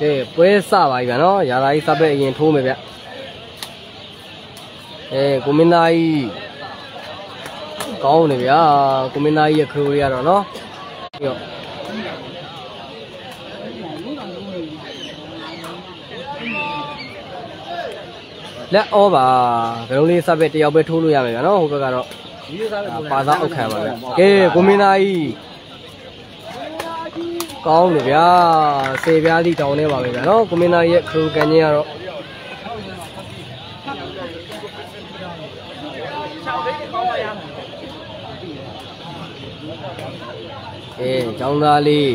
ကဲပွဲစပါပြီဗျာနော်ရာလာကြီးစပက်အရင်ထိုးမယ်ဗျအဲကိုမင်းသားကြီးကောင်းနေဗျာကိုမင်းသားကြီးရဲ့ခရိုးတွေကတော့နော်ပြီးတော့လက်ဩပါဘယ်လိုလေးစပက်တယောက်ပဲထိုးလို့ရမယ်ဗျာနော်ဟိုဘက်ကတော့ပါသားအုတ်ခံပါဗျကဲကိုမင်းသားကြီး ကောင်းတယ်ဗျာစေပြားသည့်တောင်းနေပါပဲဗျာနော်ကိုမင်းသားရဲ့ခရိုးကန်ကြီးကတော့အေးចောင်းသားလေး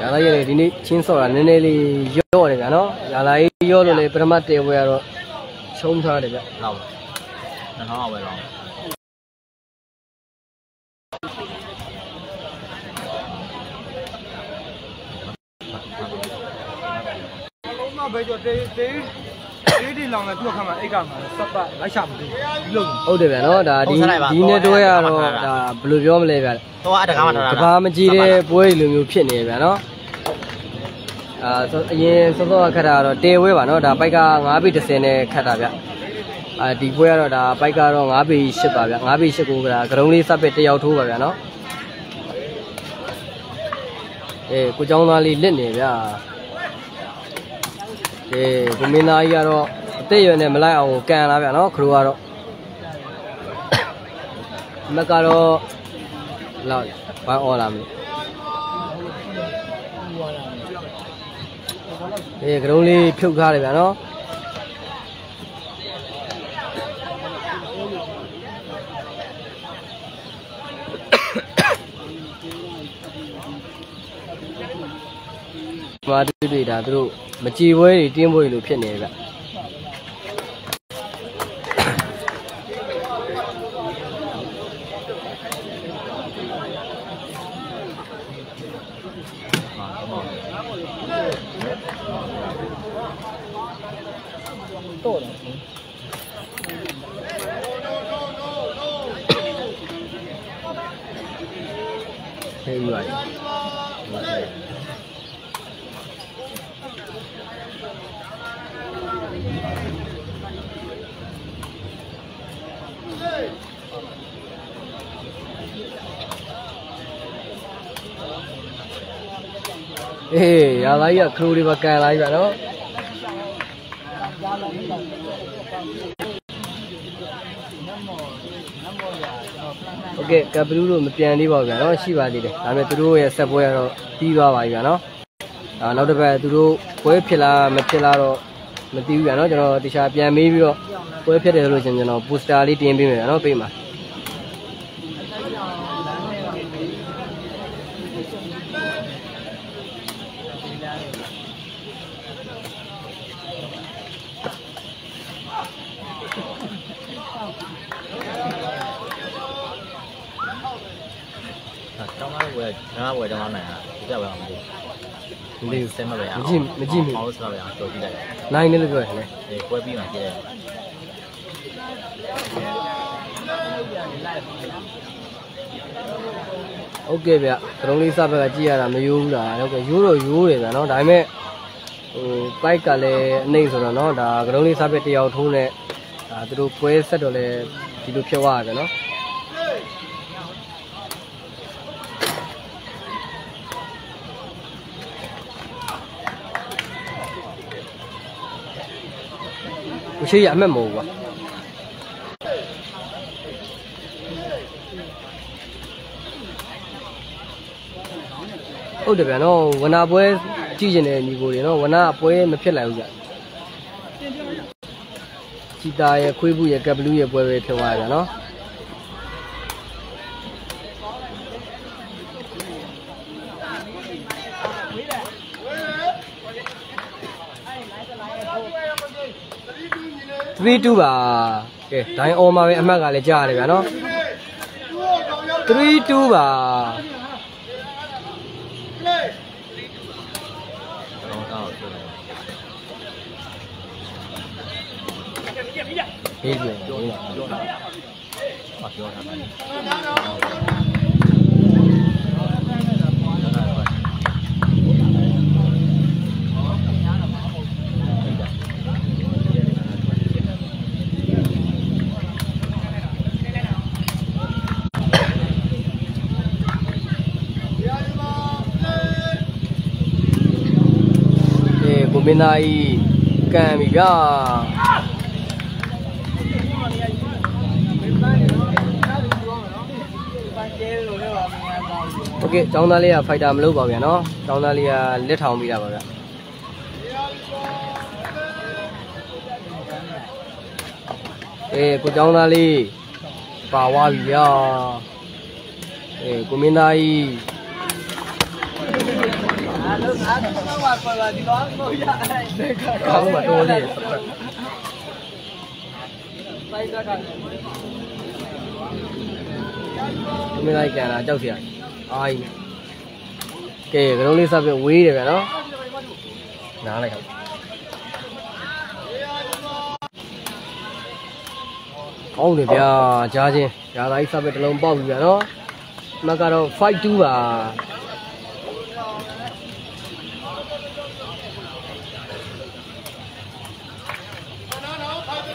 ရလာရဲ့ဒီနေ့ချင်းစော့တာနည်းနည်းလေးရော့တယ်ဗျာနော်ရလာရေးရော့လို့လေပထမတေဝဲကတော့ချုံးထားတယ်ဗျလောက်နှောင်းအောင်ပဲလောက် လုံးမပဲကြောတေးတေးတေးဒီလောင်လည်းသူ့ခါမှာအိတ်ကမှာစပ်ပတ်လိုက်ရှာမလို့ဒီလို ဟုတ်တယ်ဗျာနော်ဒါဒီဒီနေ့တွဲရတော့ဒါဘယ်လိုပြောမလဲဗျာ တော့အတကားမှထားတာ တဘာမကြည့်တဲ့ပွဲလိုမျိုးဖြစ်နေဗျာနော်အာအရင်စောစောခတ်တာကတော့တေဝဲပါနော်ဒါပိုက်က9ပေ30နဲ့ခတ်တာဗျအာဒီပွဲကတော့ဒါပိုက်ကတော့9ပေ10ပါဗျ9ပေ10ကိုကဂရုံးလေးစပ်ပစ်တယောက်ထိုးပါဗျာနော်အေးကိုเจ้าသားလေးလက်နေဗျာ အေးကိုမင်းသားကြီးကတော့အသက်ရွယ်နဲ့မလိုက်အောင်ကန်လာဗျာနော်ခရိုးကတော့မက်ကတော့လောက်ဘာအော်လာမလဲအေးကရုံးလေးဖြုတ်ထားတယ်ဗျာနော် မာတွေ့တွေ့ဒါသူတို့မကြည်ပွဲတွေတင်းပွဲတွေလို့ဖြစ်နေဗျ အေးရလာကြီးကခရိုးတွေပါကန်လာကြီးပါနော်โอเคကပလူးတို့မပြန်သေးပါဘူးဗျာနော်ရှိပါသေးတယ်ဒါပေမဲ့သူတို့ရဲ့ဆက်ပွဲကတော့ပြီးသွားပါပြီဗျာနော်အာနောက်တစ်ပတ်သူတို့ပွဲဖြစ်လားမဖြစ်လားတော့မသိဘူးဗျာနော်ကျွန်တော်တခြားပြန်မေးပြီးတော့ပွဲဖြစ်တယ်လို့ကျွန်တော်ပိုစတာလေးတင်ပေးမယ်ဗျာနော်ပေးမှာ ငါဝယ်တောင်းနိုင်တာဒီကဝယ်အောင်မလို့ မသိဘူး စက်မပဲအောင် မကြည့်မကြည့်မိ ဟောလို့စပဲအောင်တော်ကြည့်လိုက် နိုင်နေလို့ပြောရတယ်လေ ဒီပွဲပြီးမှကြည့်တယ် โอเคဗျကရုံးလေးစဘက်ကကြည့်ရတာမယိုးဘူးလားဟုတ်ကဲ့ယိုးတော့ယိုးတယ်ဗျာနော်ဒါပေမဲ့ဟိုပိုက်ကလည်းအနှိမ့်ဆိုတော့နော်ဒါကရုံးလေးစဘက်တစ်ယောက်ထိုးနဲ့ဒါသူတို့ပွဲဆက်တော့လဲဒီလိုဖြစ်သွားရဗျာနော်ကို ချွေးရအမှတ်မဟုတ်ကွာဟုတ်တယ်ဗျာနော်ဝနာပွဲကြည့်ကျင်တဲ့ညီကိုတွေနော်ဝနာပွဲမဖြစ်နိုင်ဘူးကြာဂီတာရဲ့ခွေးဘူးရဲ့ကပ်ဘလူးရဲ့ပွဲပဲဖြစ်သွားကြနော် 3 2ပါကဲဒိုင်းအော်မှာပဲအမှတ်ကလည်းကြားရတယ်ဗျာနော်3 2ပါပြေးပြေးပြောတာပြောတာ မင်းသားကြီးကန်ပြီဗျာโอเคចောင်းသားလေးကဖိုက်တာမလုပ်ပါဗျာနော်ចောင်းသားလေးကလက်ထောင်ပြီးတာပါဗျာအေးကိုចောင်းသားလေးပါဝါပြီဗျာအေးကိုမင်းသားကြီး ကောင်းပါတော်လေးမင်းလိုက်ကန်လာကြောက်စရာအာကြီးကဲကလုံးလေးစပ်ပြဝေးတယ်ဗျာနော်နားလိုက်ဟုတ်ကောင်းတယ်ဗျာကြားချင်းရာသားကြီးစပ်ပြတစ်လုံးပေါက်ပြီဗျာနော်မကတော့5 2ပါ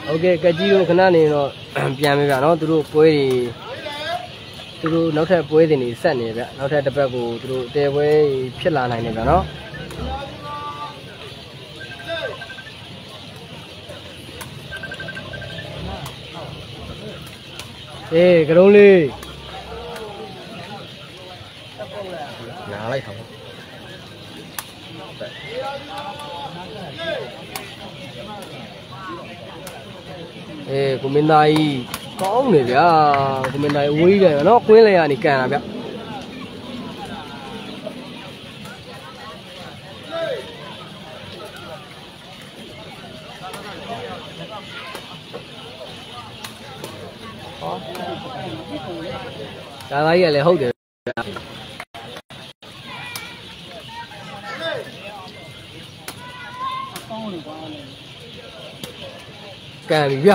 โอเคကကြီးတို့ခဏနေတော့ ပြန်ပြီဗျာနော်သူတို့ပွဲတွေသူတို့နောက်ထပ်ပွဲစဉ်တွေဆက်နေဗျနောက်ထပ်တစ်ပတ်ကိုသူတို့တဲပွဲဖြစ်လာနိုင်တယ်ဗျာနော်အေးကရုံးလေးနားလိုက်တော့အေးကိုမင်း သားကြီးကောင်းနေဗျာကိုမင်းသားကြီးဝေးတယ်နော်ကွင်းလေရနေကန်တာဗျဟောဒါသားကြီးကလည်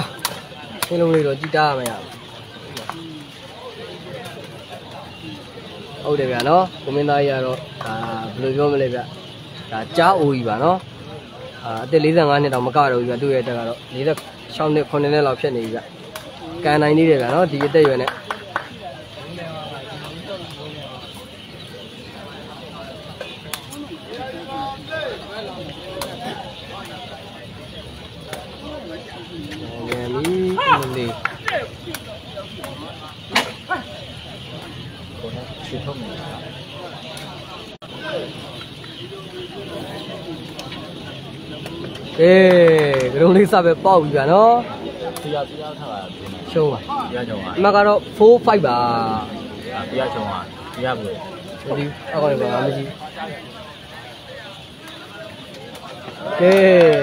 း ဟုတ်တယ်ဗျာကန်ပြီဗျာရှင်းလုံးလေးတော့ကြည်တားရမယ်ရဟုတ်တယ်ဗျာနော်ကိုမင်းသားကြီးကတော့ဒါဘယ်လိုပြောမလဲဗျဒါကြားအိုကြီးပါနော်အာအသက်45နှစ်တောင်မကတော့ဗျာသူ့ရဲ့တက်ကတော့46နှစ်9နှစ်လောက်ဖြစ်နေပြီဗျကန်နိုင်နေတယ်ဗျာနော်ဒီအသက်အရွယ်နဲ့ငယ်မီအမလေး ကိုယ်ကချွေထုတ်နေတာကဲကရုံးလေးစပဲပေါက်ပြီဗျာနော်တရားတရားထားတာဒီမှာရှုံးပါတရားကြောင်အမှတ်ကတော့4 5ပါကတရားကြောင်ကတရားဘူးဒီအောက်ကနေပါမကြီးကဲ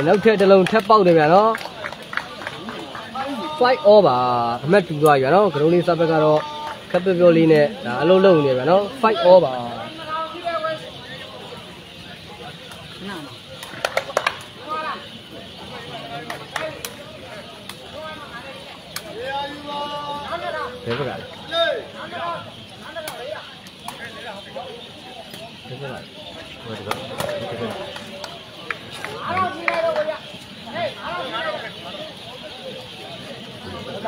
နောက်ထပ်တစ်လုံးထပ်ပေါက်တယ်ဗျာနော် 5 over အမှတ်တူသွားပြီဗျာနော်ကရုံးလေးစဘက်ကတော့ခပ်ပျော့ပျော့လေးနဲ့ဒါအလုံးလုံးနေဗျာနော်5 over ဘယ်ဘက်ကလဲဘယ်ဘက်ကလဲဟိုဒီကဒီကတော့လည်းလမ်းကောင်းတယ်ဒီချိန်ကျပါပြန်လေး ဘ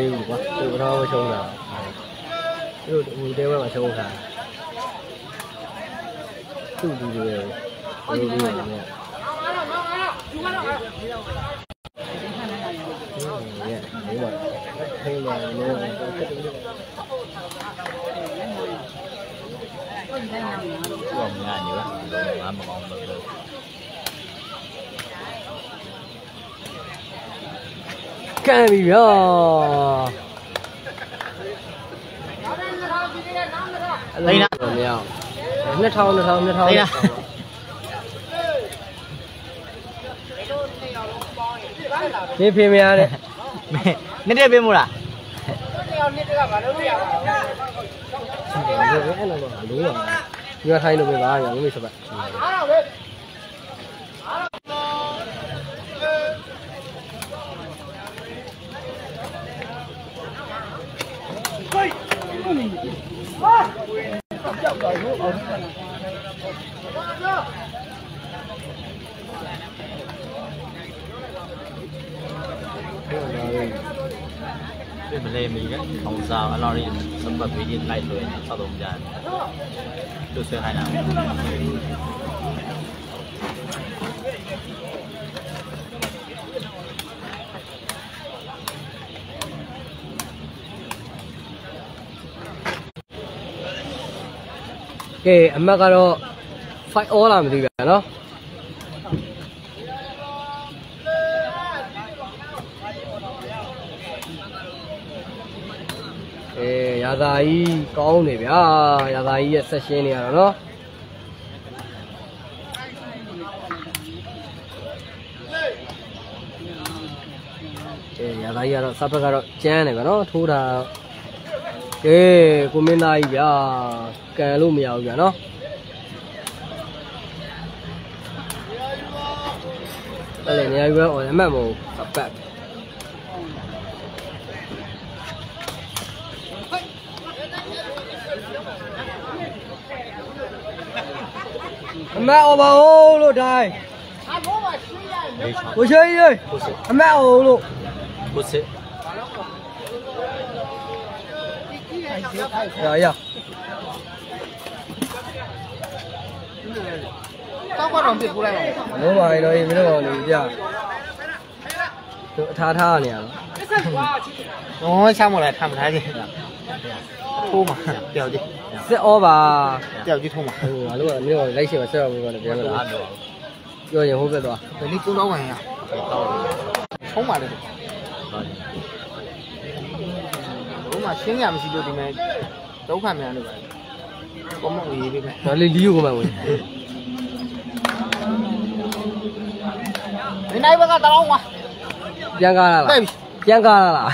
ူးကွာသူကတော့ချုံးတာသူတို့ဟိုတဲဘက်မှာချုံးတာသူ့လူတွေရောဘယ်လိုလဲညဒီမှာထိမှာလည်းဆက်တယ်သူကများ နေပါငါမကောင်းဘူးလို့ကန်ပြီဗျာလိမ့်လားမရအောင်2000 2000 2000လိမ့်လားဒီဖေမရတဲ့နှစ်တက်ပေးမို့လားအဲ့တော့လိုရညထိုင်းလို့ပဲပါရမ vẽ nó mà đúng rồi. Như hay nó mười ba nhỉ nó mười sáu bảy တ်ပြီးဒီလိုက်လွယ်နေစောက်တော့ကြတယ်သူဆွဲခိုင်းတာကဲအမတ်ကတော့ fight all လာမသိဘူးဗျာ အေးရာသာကြီးကောင်းနေဗျာရာသာကြီးရဲ့ဆက်ရှင်းနေရတော့နော်အေးရာသာကြီးကတော့စပ်ဘက်ကတော့ကျန်းနေဗျာနော်ထိုးတာတော့ကဲကိုမင်းသားကြီးဗျာကန်လို့မရဘူးဗျာနော်အဲ့လေနေရာယူပဲအော်အမှတ်မဟုတ်စပ်ဘက် အမတ်အော်ပါဦးလို့တိုင်းလေးချောင်းကိုရှိကြီးရေကိုစစ်အမတ်အော်လို့ကိုစစ်ရရတောက်ကတော့ပြစ်ပိုးလိုက်ပါလုံးပါတော့မင်းတို့ကောင်နေကြသူအထားထားနေရတော့။အော်ချမ်းမလားထမ်းမထားခြင်း။ထိုးမှာတယောက်ကြီး စစ်ဩပါတယောက်ကြီးထိုးမှာဟိုငါတို့ကမင်းတို့လိုက်ရှင်မဆက်အောင်လို့ပြန်မအားလားတော့ပြောရင်ဟုတ်ပဲသွား။ဒီလေးကုန်းတော့ဝင်ရတော့။ထုံးပါလေတော့။ဘုမရှင်းရမရှိလို့ဒီမဲ့ဒုက္ခများလို့ပါ။ကောမွန်ရေးပေးမယ်ဒါလေးလီယိုကိုမှဝင်။ဒီနိုင်ဘက်ကတောင်းပါပြန်ကားလာ။လားဟဲ့ပြီပြန်ကားလာလား။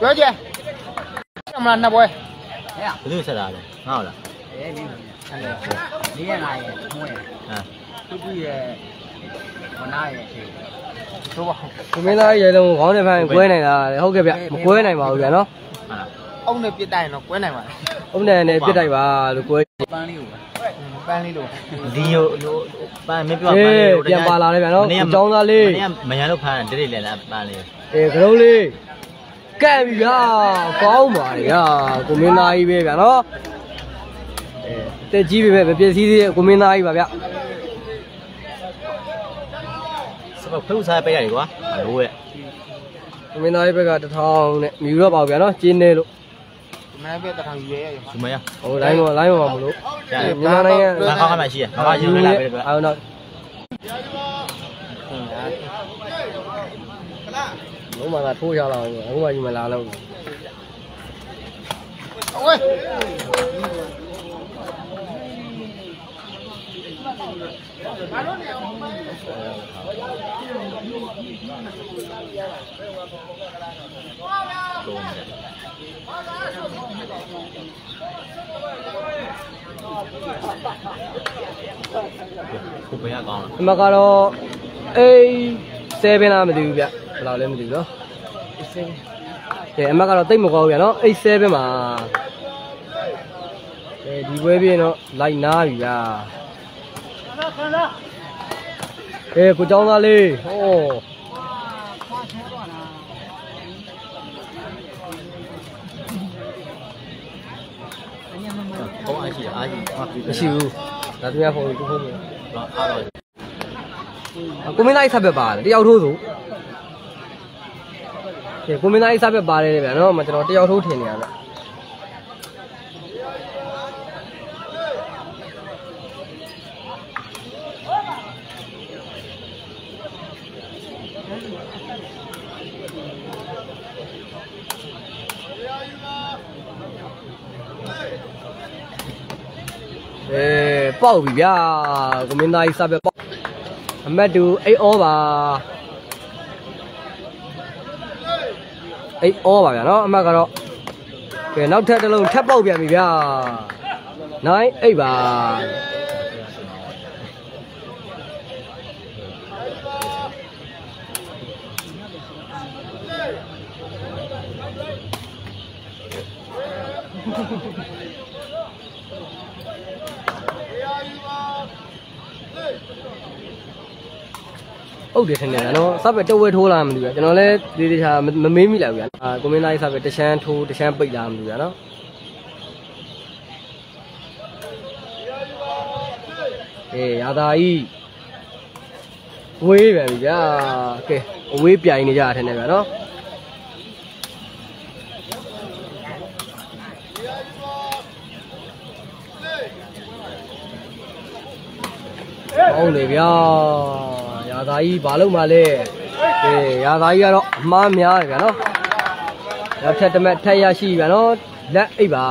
ပြောကြ။အ မလားနှစ်ပွဲဘယ်လိုဆက်တာလဲငါ့ဟုတ်လားလေးရနာရဲ့မှုရဲ့ဟမ်သူ့ရဲ့မနာရဲ့။ထိုးပါကိုမင်းသားရေလုံးခေါင်းနဲ့ဖမ်းကွဲနိုင်တာလေဟုတ်ကဲ့ဗျမကွဲနိုင်ပါဘူးဗျာနော်ဟာလား။အုံနဲ့ပြစ်တိုင်းတော့ကွဲနိုင်ပါလားဥပဒေနဲ့ပြစ်တိုက်ပါလို့ကွဲပန်းလေးကို။ပန်းလေးလို့ဒီယိုပန်းမပြောပန်းအေးလေးပြန်ပါလာတယ်ဗျာနော်မနေ့ကကိုကျောင်းသားလေးမနေ့ကမရလို့ဖမ်းတယ်တိတိလဲလားပန်းလေးအေးကလုံးလေး ကဲပြီဗျာကောင်းပါလေဗျာကိုမင်းသားကြီးပဲဗျာနော်အဲတက်ကြီးပဲပဲပြည့်စည်သေးတဲ့ကိုမင်းသားကြီးပါဗျာစပဖုတ်စားပေးရတယ်ကွာအလိုရဲ့ကိုမင်းသားကြီးဘက်ကတစ်ထောင်နဲ့မြူတော့ပါဘူးဗျာနော်ကျင်းနေလို့ဒီမဲ့ပြတထောင်ယူရဲရဒီမရဟိုလိုင်းပေါ်လိုင်းပေါ်မှာမလို့ရတယ်မြန်မာနိုင်ငံငါကောင်းမှရှိရငါယူလာပေးတယ်ကွာအောင်တော့ လုံးမသာထိုးရလောက်အခုမှကြီးမလာလို့။ဝေးလုံးတယ်ခုပဲကောင်းလားအမကတော့အေး7လားမသိဘူးဗျ ဘယ်လောက်လဲမသိဘူးနော်ကဲအမကတော့တိတ်မကောင်းဘူးဗျနော်အေး7မှာအဲဒီပွဲပြင်းတော့လိုက်နာပြီဗျာကဲကိုเจ้าသားလေးဟော ဘုံအားရှိအားရှိအားပြီး မရှိဘူးဒါသူများဖုန်းကိုဖုန်းကို တော့အားတော့ ကိုမင်းသားအိဆက်ပဲပါတယ်တယောက်ထိုးဆို ကဲကိုမင်းသားအိဆက်ပဲပါတယ်လေဗျာနော်မကျွန်တော်တယောက်ထိုးထင်နေရဗျအဲပေါက်ပြီဗျာကိုမင်းသားအိဆက်ပဲပေါက်အမတ်တူအိတ်ဩပါ အိတ်ဩပါဗျာနော်အမတ်ကတော့ကဲနောက်ထပ်တစ်လုံးထပ်ပေါက်ပြန်ပြီဗျာနိုင် အိတ်ပါဟုတ်တယ်ထင်တယ်ဗျာနော်စပက်တဝဲထိုးလာမှမသိဘူးဗျာကျွန်တော်လည်းဒီဒီချာမမမေးမိလိုက်ဘူးဗျာအာကွန်မင်းသားကြီးစပက်တချမ်းထိုးတချမ်းပိတ်လာမှမသိဘူးဗျာနော်အေးရာသာကြီးဝေးပြန်ပြီဗျာကဲအဝေးပြိုင်နေကြတာထင်တယ်ဗျာနော်ဟောင်းလေဗျာ ရာသာကြီးဘာလို့မှလဲကဲရာသာကြီးကတော့အမှားများတယ်ဗျာနော်နောက်ထပ်တစ်မက်ထက်ရရှိဗျာနော်လက်အိပ်ပါ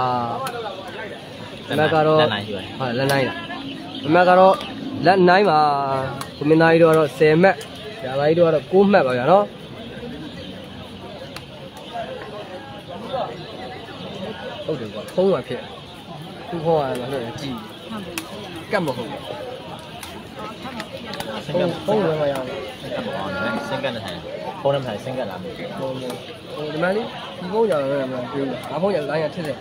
ဒီမက်ကတော့လက်နိုင်ရှိပါတယ်ဟုတ်လက်နိုင်လားဒီမက်ကတော့လက်နိုင်ပါကိုမင်းသားကြီးတို့ကတော့10မက်ရာသာကြီးတို့ကတော့9မက်ပါဗျာနော်ဟုတ်တယ်ကွာဖုံးမှဖြစ်သူဖုံးရတယ်လို့ကြည့်ကတ်မဟုတ်ဘူး စင်ကတ်ဖုံးလည်းမရဘူးစင်ကတ်မအောင်တယ်စင်ကတ်နဲ့ထိုင်ဖုန်းနဲ့ထိုင်စင်ကတ်လာမယ်ဟိုဟိုဒီမလေးဒီဖုန်းကြောင်လည်းမပြေဘူး။ဒါဖုန်းကြောင်လိုင်းရထက်တယ်။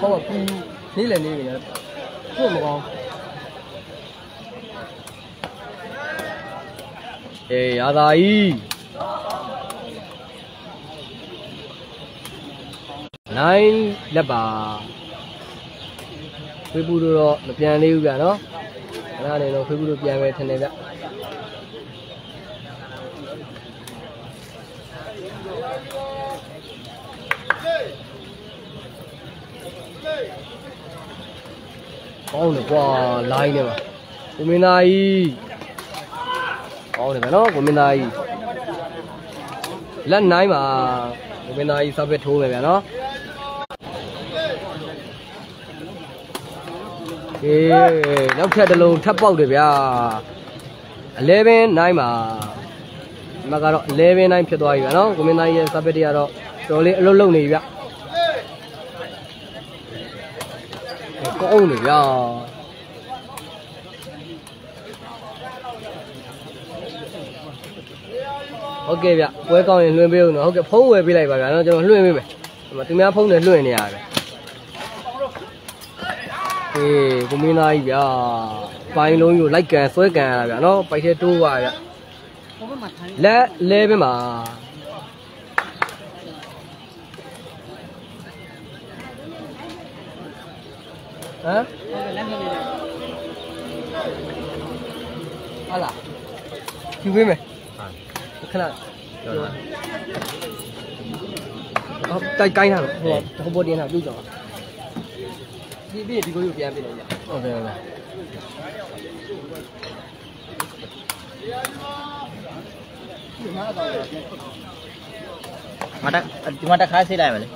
ဖုန်းကပူနေလည်းနေနေတယ်။ဖို့မကောင်း။အေးရသာကြီးလိုင်းလက်ပါဖေးဘူးတို့တော့မပြန်သေးဘူးဗျာနော်။ အဲ့ဒါနေတော့ဖေးဘူးတို့ပြန်ပဲထင်တယ်ဗျ။ကောင်းတယ်ကွာလိုင်းနေပါကိုမင်းသားကြီးကောင်းတယ်ဗျာနော်ကိုမင်းသားကြီးလက်နိုင်ပါကိုမင်းသားကြီးစောက်ပဲထိုးမယ်ဗျာနော် အေးနောက်ထပ်တစ်လုံးထပ်ပေါက်တယ်ဗျာ11 9ပါဒီမှာကတော့11 9ဖြစ်သွားပြီဗျာနော်ကိုမင်းသားကြီးရဲ့စောက်ပဲတွေကတော့တော်တော်လေးအလုပ်လုပ်နေပြီဗျာကောင်းနေဗျာဟုတ်ကဲ့ဗျပွဲကောင်းရင်လွှင့်ပေးဦးနော်ဟုတ်ကဲ့ဖုန်းဝယ်ပေးလိုက်ပါဗျာနော်ကျွန်တော်လွှင့်ပေးမယ်ဒီမှာသူများဖုန်းနဲ့လွှင့်နေရတယ် အေးကိုမင်းသားကြီးဗျာပိုင်းလုံးယူလိုက်ကန်ဆွဲကန်ရတာဗျာနော်ပိုက်ထဲတိုးပါဗျာလက်လဲပဲမှာဟမ်ဟာလားယူပေးမယ်ဟုတ်ခဏပြောတာဟောတိုက်ကိုင်းထားလို့ဟိုဟိုဘောတင်းထားပြုတ်ကြပါ ဒီပြီးဒီကိုယူပြန်ပြလိုက်ကြဟုတ်တယ်ဟုတ်တယ်မတက်ဒီမှာတက်ခါဆေးလိုက်မယ်လေ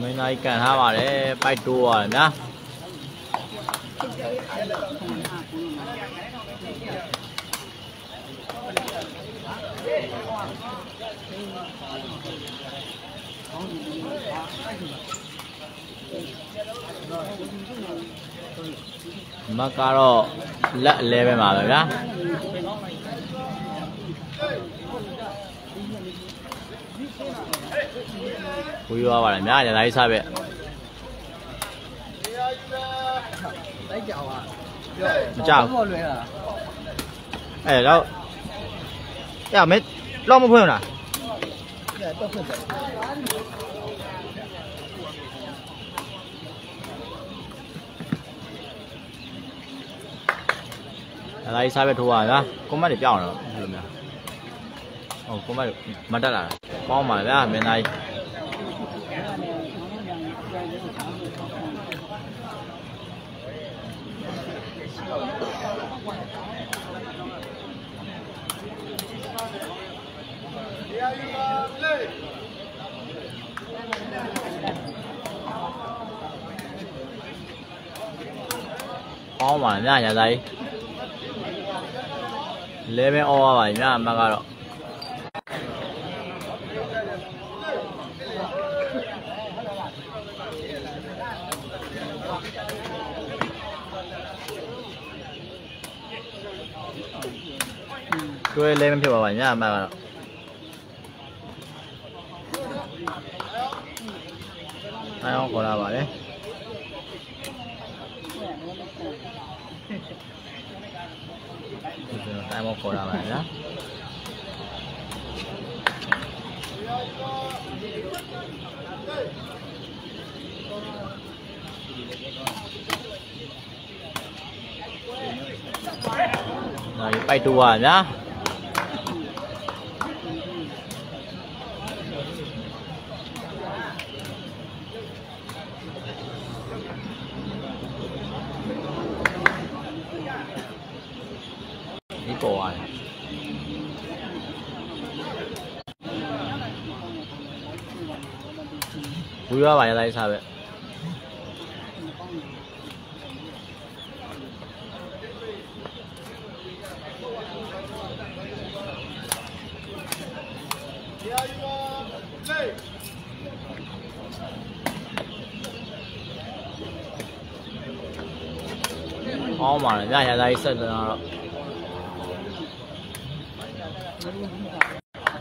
မင်းသားကြီးကန်ထားပါတယ်ပိုက်တိုးရတယ်ညာ မကတော့လက်အလဲပဲမှာပဲဗျာကိုရွာပါတယ်များတယ်လိုက်စားပဲတိုက်ကြပါမကြောက်ဘောလွယ်တာအဲ့တော့ရမေလောက်မဖွင့်ဘူးလားတော့ဖြစ်တယ် ဒါကြီးစားပဲထိုးပါလားကွန်မန့်တွေပြောင်းတော့ဘယ်လိုများဟုတ်ကွန်မန့်တွေမတက်လာတာကောင်းပါလေဗျာမင်းသားကြီးကောင်းပါလေဗျာညာသားကြီး 11 all ပါဗျာအမတ်ကတော့တွဲလဲမဖြစ်ပါပါညအမကတော့အဲအောင်ခေါ်လာပါလေ ပါတယ်ဗျာနိုင်ပိုက်တူပါ ဘူးရပါရလိုက်စားပဲအောင်းပါလေညရလိုက်ဆက်တော့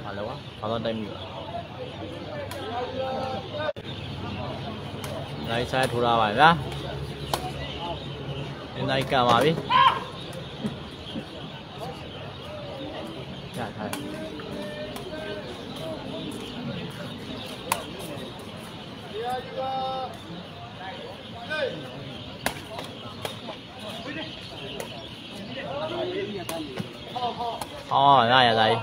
ဘာလဲကွာဘာသာတိုက်မိ ပါလိုက်ဆိုင်ထိုးလာပါဗျာဒီနိုင်ကံပါပြီရထားအော်ရရလိုက်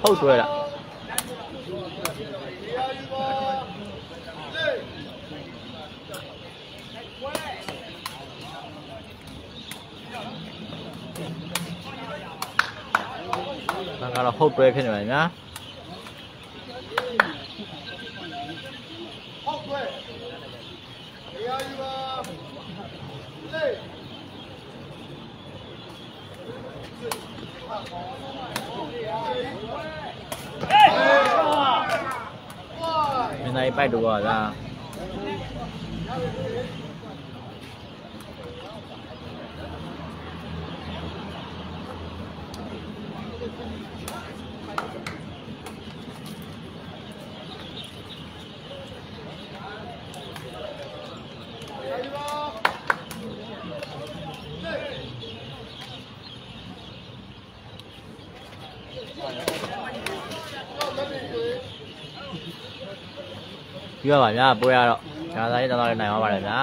ဟုတ်တွဲတာ ဒါကတော့ဟုတ်တွဲဖြစ်နေပါညာမ ပိုက်တော့ကလားပြီးပါပါဗျာပွဲရတော့ဂျာသားရေးတောင်းတော့နိုင်ပါပါတယ်ဗျာ